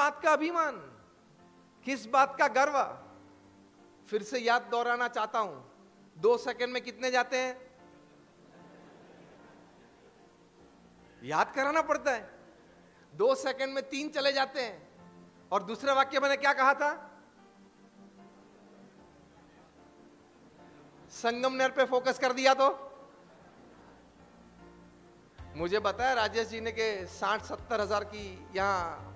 बात का अभिमान, किस बात का गर्व। फिर से याद दोहराना चाहता हूँ। दो सेकंड में कितने जाते हैं? याद कराना पड़ता है। दो सेकंड में तीन चले जाते हैं। और दूसरे वाक्य मैंने क्या कहा था? संगमनेर पे फोकस कर दिया तो। मुझे बताया राजेश जी ने कि साठ सत्तर हज़ार की यहाँ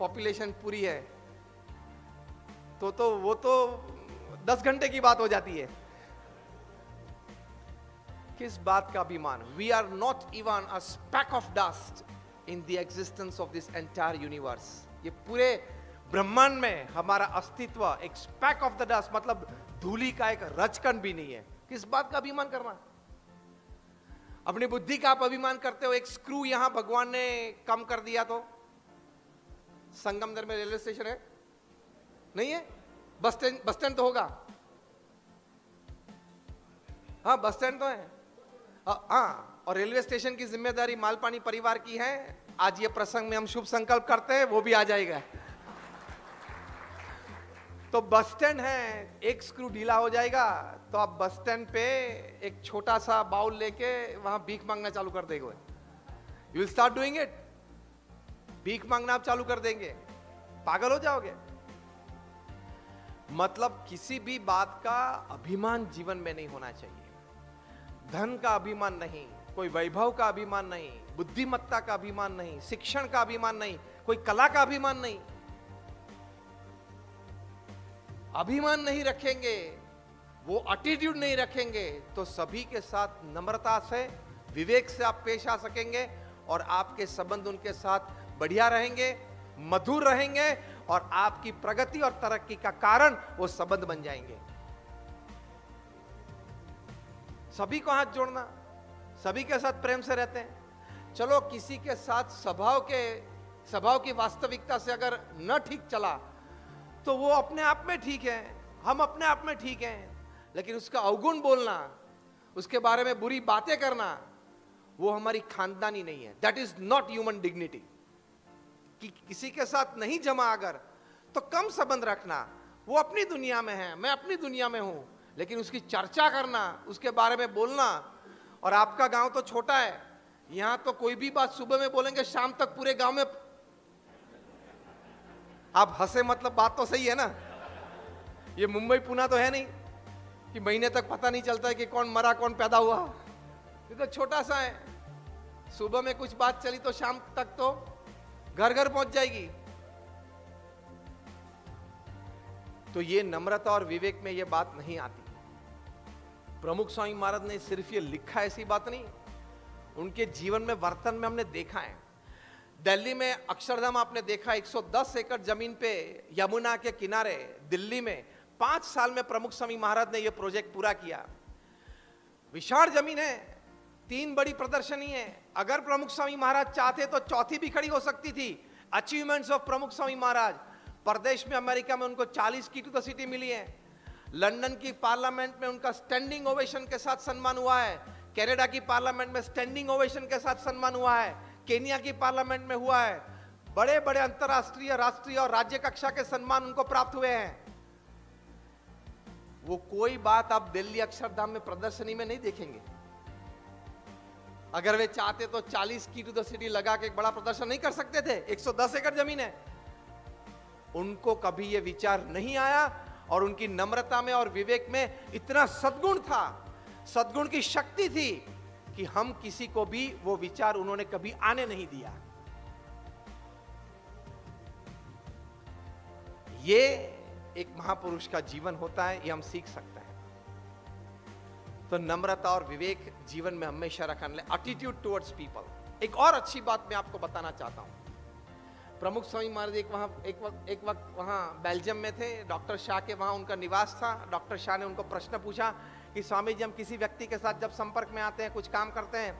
पॉपुलेशन पूरी है तो तो वो तो दस घंटे की बात हो जाती है। किस बात का अभिमान? We are not even a speck of dust in the existence of this entire universe ये पूरे ब्रह्मांड में हमारा अस्तित्व एक स्पैक ऑफ़ द डस्ट मतलब धूली का एक रचकन भी नहीं है। किस बात का अभिमान करना? अपनी बुद्धि का आप अभिमान करते हो, एक स्क्रू यहाँ भगवान ने कम कर दिया तो? संगमदर में रेलवे स्टेशन है। नहीं है? बस स्टैंड बस स्टैंड तो होगा। हाँ बस स्टैंड तो है। हाँ और रेलवे स्टेशन की ज़िम्मेदारी मालपानी परिवार की है। आज ये प्रसंग में हम शुभ संकल्प करते हैं, वो भी आ जाएगा। तो बस स्टैंड है, एक स्क्रू ढीला हो जाएगा तो आप बस स्टैंड पे एक छोटा सा बाउल लेके वहाँ भीख मांगना चालू कर देगा। You will start doing it भीख मांगना आप चालू कर देंगे। पागल हो जाओगे। मतलब किसी भी बात का अभिमान जीवन में नहीं होना चाहिए। धन का अभिमान नहीं, कोई वैभव का अभिमान नहीं, बुद्धिमत्ता का अभिमान नहीं, शिक्षण का अभिमान नहीं, कोई कला का अभिमान नहीं। अभिमान नहीं रखेंगे, वो एटीट्यूड नहीं रखेंगे तो सभी के साथ नम्रता से, विवेक से आप पेश आ सकेंगे और आपके संबंध उनके साथ बढ़िया रहेंगे, मधुर रहेंगे और आपकी प्रगति और तरक्की का कारण वो संबंध बन जाएँगे। सभी को हाथ जोड़ना, सभी के साथ प्रेम से रहते हैं। चलो किसी के साथ स्वभाव के, स्वभाव की वास्तविकता से अगर न ठीक चला तो वो अपने आप में ठीक है, हम अपने आप में ठीक हैं। लेकिन उसका अवगुण बोलना, उसके बारे में बुरी बातें करना, वो हमारी खानदानी नहीं है। That is not human dignity कि किसी के साथ नहीं जमा अगर तो कम संबंध रखना। वो अपनी दुनिया में है, मैं अपनी दुनिया में हूँ। लेकिन उसकी चर्चा करना, उसके बारे में बोलना, और आपका गाँव तो छोटा है, यहाँ तो कोई भी बात सुबह में बोलेंगे, शाम तक पूरे गाँव में आप हंसे मतलब बात तो सही है ना? ये मुंबई पुणे तो है नहीं, कि महीने तक पता नहीं चलता है कि कौन मरा, कौन पैदा हुआ। ये तो छोटा सा है। सुबह में कुछ बात चली तो शाम तक तो घर घर पहुँच जाएगी। तो ये नम्रता और विवेक में ये बात नहीं आती। प्रमुख स्वामी महाराज ने सिर्फ़ ये लिखा ऐसी बात नहीं, उनके जीवन में, वर्तन में हमने देखा है। दिल्ली में अक्षरधाम आपने देखा 110 एकड़ ज़मीन पे यमुना के किनारे, दिल्ली में पाँच साल में प्रमुख स्वामी महाराज ने यह प्रोजेक्ट पूरा किया। विशाल ज़मीन है तीन बड़ी प्रदर्शनी है। अगर प्रमुख स्वामी महाराज चाहते तो चौथी भी खड़ी हो सकती थी। अचीवमेंट्स ऑफ़ प्रमुख स्वामी महाराज। प्रदेश में, अमेरिका में उनको 40 की टू द सिटी मिली है। लंदन की पार्लियामेंट में उनका स्टैंडिंग ओवेशन के साथ सम्मान हुआ है। कनाडा की पार्लियामेंट में स्टैंडिंग ओवेशन के साथ सम्मान हुआ है। केनिया की पार्लियामेंट में हुआ है। बड़े बड़े अंतरराष्ट्रीय, राष्ट्रीय और राज्य कक्षा के सम्मान उनको प्राप्त हुए हैं। वो कोई बात आप दिल्ली अक्षरधाम में प्रदर्शनी में नहीं देखेंगे। अगर वे चाहते तो 40 की टू द सिटी लगा के एक बड़ा प्रदर्शन नहीं कर सकते थे। 110 एकड़ ज़मीन है। उनको कभी यह विचार नहीं आया और उनकी नम्रता में और विवेक में इतना सदगुण था, सदगुण की शक्ति थी कि हम किसी को भी वो विचार उन्होंने कभी आने नहीं दिया। ये एक महापुरुष का जीवन होता है, ये हम सीख सकते हैं। तो नम्रता और विवेक जीवन में हमेशा रखना एटीट्यूड टुवर्ड्स पीपल एक और अच्छी बात मैं आपको बताना चाहता हूँ। प्रमुख स्वामी महाराज एक वहाँ, एक वक्त एक वक्त वहाँ बेल्जियम में थे, डॉक्टर शाह के वहाँ उनका निवास था। डॉक्टर शाह ने उनको प्रश्न पूछा कि, स्वामी जी, हम किसी व्यक्ति के साथ जब संपर्क में आते हैं, कुछ काम करते हैं,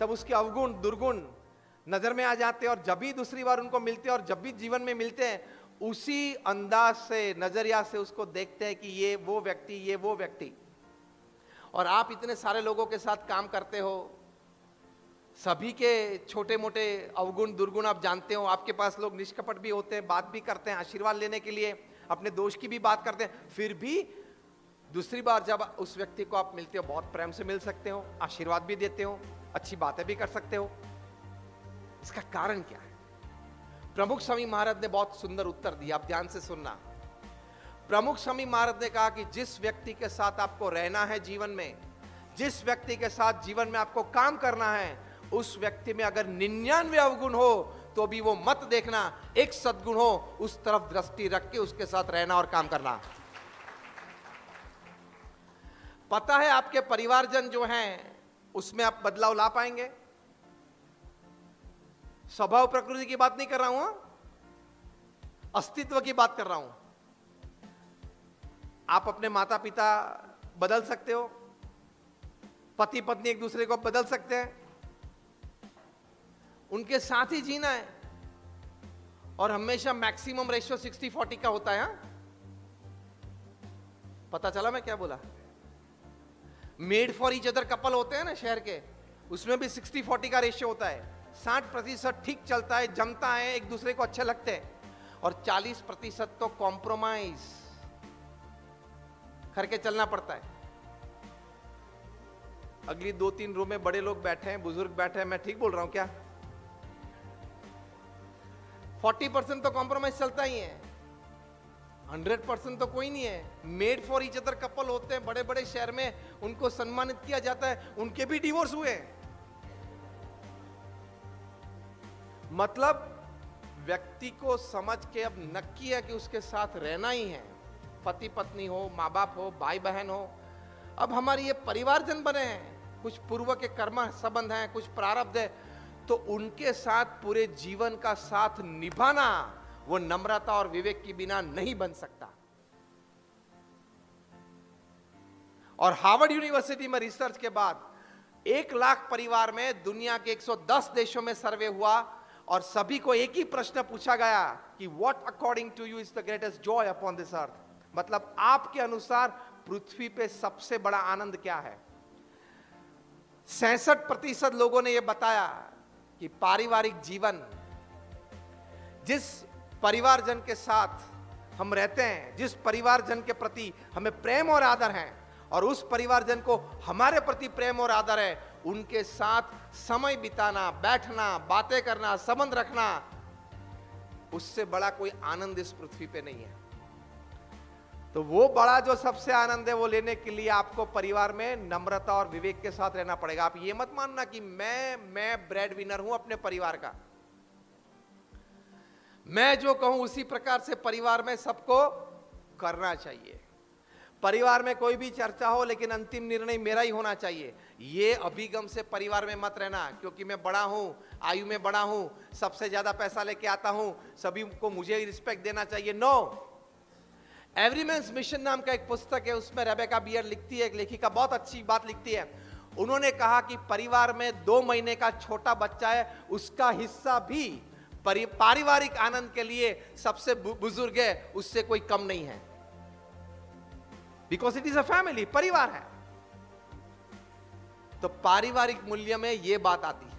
तब उसके अवगुण, दुर्गुण नज़र में आ जाते हैं और जब भी दूसरी बार उनको मिलते हैं और जब भी जीवन में मिलते हैं, उसी अंदाज से, नज़रिया से उसको देखते हैं कि ये वो व्यक्ति, ये वो व्यक्ति और आप इतने सारे लोगों के साथ काम करते हो। सभी के छोटे मोटे अवगुण, दुर्गुण आप जानते हो। आपके पास लोग निष्कपट भी होते हैं, बात भी करते हैं, आशीर्वाद लेने के लिए अपने दोष की भी बात करते हैं। फिर भी दूसरी बार जब उस व्यक्ति को आप मिलते हो, बहुत प्रेम से मिल सकते हो, आशीर्वाद भी देते हो, अच्छी बातें भी कर सकते हो। इसका कारण क्या है? प्रमुख स्वामी महाराज ने बहुत सुंदर उत्तर दिया, आप ध्यान से सुनना। प्रमुख स्वामी महाराज ने कहा कि जिस व्यक्ति के साथ आपको रहना है जीवन में, जिस व्यक्ति के साथ जीवन में आपको काम करना है, उस व्यक्ति में अगर निन्यानवे अवगुण हो तो भी वो मत देखना, एक सदगुण हो, उस तरफ़ दृष्टि रख के उसके साथ रहना और काम करना। पता है आपके परिवारजन जो हैं, उसमें आप बदलाव ला पाएँगे? स्वभाव प्रकृति की बात नहीं कर रहा हूँ हाँ? अस्तित्व की बात कर रहा हूँ। आप अपने माता पिता बदल सकते हो। पति पत्नी एक दूसरे को बदल सकते हैं। उनके साथ ही जीना है। और हमेशा मैक्सिमम रेशियो 60 40 का होता है, हा? पता चला मैं क्या बोला? Made for each other couple होते हैं ना शहर के, उसमें भी 60 40 का रेशियो होता है। 60 प्रतिशत ठीक चलता है, जमता है, एक दूसरे को अच्छे लगते हैं। और 40 प्रतिशत तो कॉम्प्रोमाइज करके चलना पड़ता है। अगली दो तीन रूम में बड़े लोग बैठे हैं, बुज़ुर्ग बैठे हैं, मैं ठीक बोल रहा हूँ क्या? 40 परसेंट तो कॉम्प्रोमाइज चलता ही है। 100 परसेंट तो कोई नहीं है। Made for each other couple होते हैं बड़े बड़े शहर में उनको सम्मानित किया जाता है, उनके भी डिवोर्स हुए मतलब व्यक्ति को समझ के अब नक्की है कि उसके साथ रहना ही है। पति पत्नी हो माँ बाप हो भाई बहन हो, अब हमारी ये परिवारजन बने हैं। कुछ पूर्व के कर्म संबंध हैं, कुछ प्रारब्ध है तो उनके साथ पूरे जीवन का साथ निभाना वो नम्रता और विवेक के बिना नहीं बन सकता। और हार्वर्ड यूनिवर्सिटी में रिसर्च के बाद एक लाख परिवार में दुनिया के 110 देशों में सर्वे हुआ और सभी को एक ही प्रश्न पूछा गया कि what according to you is the greatest joy upon this earth मतलब आपके अनुसार पृथ्वी पे सबसे बड़ा आनंद क्या है? सैसठ प्रतिशत लोगों ने यह बताया कि पारिवारिक जीवन, जिस परिवारजन के साथ हम रहते हैं, जिस परिवारजन के प्रति हमें प्रेम और आदर है, और उस परिवारजन को हमारे प्रति प्रेम और आदर है, उनके साथ समय बिताना, बैठना, बातें करना, संबंध रखना, उससे बड़ा कोई आनंद इस पृथ्वी पे नहीं है। तो वो बड़ा जो सबसे आनंद है वो लेने के लिए आपको परिवार में नम्रता और विवेक के साथ रहना पड़ेगा। आप ये मत मानना कि मैं मैं ब्रेड विनर हूँ अपने परिवार का। मैं जो कहूँ उसी प्रकार से परिवार में सबको करना चाहिए। परिवार में कोई भी चर्चा हो, लेकिन अंतिम निर्णय मेरा ही होना चाहिए। ये अभिगम से परिवार में मत रहना, क्योंकि मैं बड़ा हूँ, आयु में बड़ा हूँ, सबसे ज़्यादा पैसा लेके आता हूँ, सभी को मुझे रिस्पेक्ट देना चाहिए। नो एवरीमैन्स मिशन नाम का एक पुस्तक है, उसमें रेबेका बियर लिखती है, एक लेखिका, बहुत अच्छी बात लिखती है। उन्होंने कहा कि परिवार में दो महीने का छोटा बच्चा है, उसका हिस्सा भी पारिवारिक आनंद के लिए सबसे बुज़ुर्ग है, उससे कोई कम नहीं है। Because it is a family परिवार है। तो पारिवारिक मूल्य में यह बात आती है।